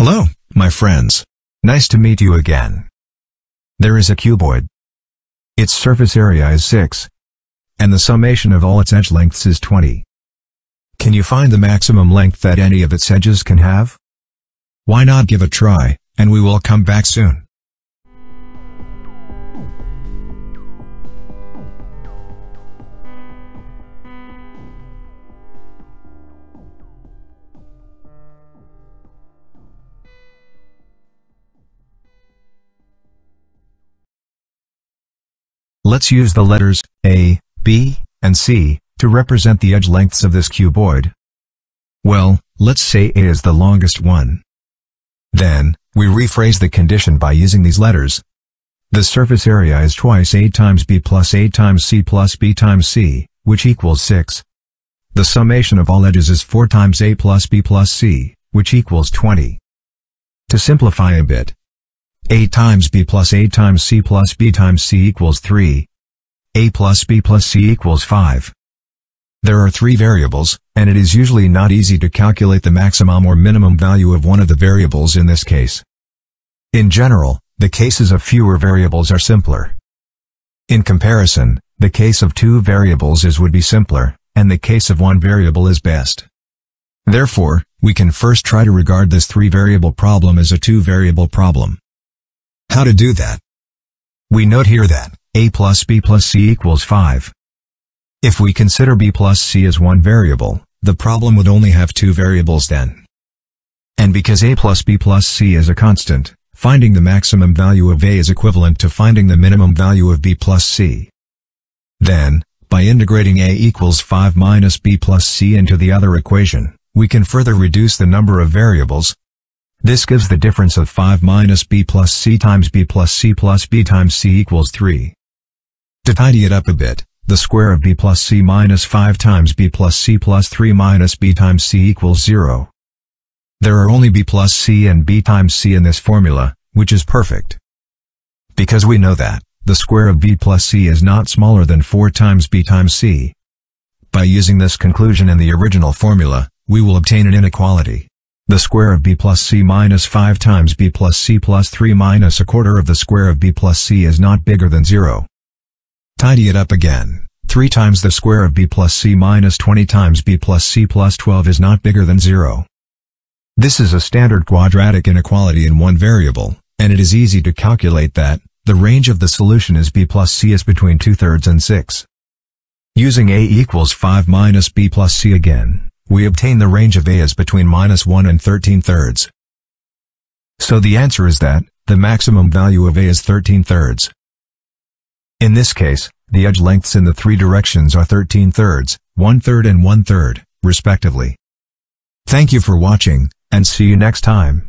Hello, my friends. Nice to meet you again. There is a cuboid. Its surface area is 6. And the summation of all its edge lengths is 20. Can you find the maximum length that any of its edges can have? Why not give a try, and we will come back soon. Let's use the letters A, B, and C to represent the edge lengths of this cuboid. Well, let's say A is the longest one. Then, we rephrase the condition by using these letters. The surface area is twice A times B plus A times C plus B times C, which equals 6. The summation of all edges is 4 times A plus B plus C, which equals 20. To simplify a bit, a times b plus a times c plus b times c equals 3. a plus b plus c equals 5. There are three variables, and it is usually not easy to calculate the maximum or minimum value of one of the variables in this case. In general, the cases of fewer variables are simpler. In comparison, the case of two variables is would be simpler, and the case of one variable is best. Therefore, we can first try to regard this three-variable problem as a two-variable problem. How to do that? We note here that a plus b plus c equals 5. If we consider b plus c as one variable, the problem would only have two variables then. And because a plus b plus c is a constant, finding the maximum value of a is equivalent to finding the minimum value of b plus c. Then, by integrating a equals 5 minus b plus c into the other equation, we can further reduce the number of variables, this gives the difference of 5 minus b plus c times b plus c plus b times c equals 3. To tidy it up a bit, the square of b plus c minus 5 times b plus c plus 3 minus b times c equals 0. There are only b plus c and b times c in this formula, which is perfect. Because we know that, the square of b plus c is not smaller than 4 times b times c. By using this conclusion in the original formula, we will obtain an inequality. The square of b plus c minus 5 times b plus c plus 3 minus a quarter of the square of b plus c is not bigger than 0. Tidy it up again. 3 times the square of b plus c minus 20 times b plus c plus 12 is not bigger than 0. This is a standard quadratic inequality in one variable, and it is easy to calculate that, the range of the solution is b plus c is between 2 thirds and 6. Using a equals 5 minus b plus c again, we obtain the range of A as between minus 1 and 13 thirds. So the answer is that, the maximum value of A is 13 thirds. In this case, the edge lengths in the three directions are 13 thirds, 1 third and 1 third, respectively. Thank you for watching, and see you next time.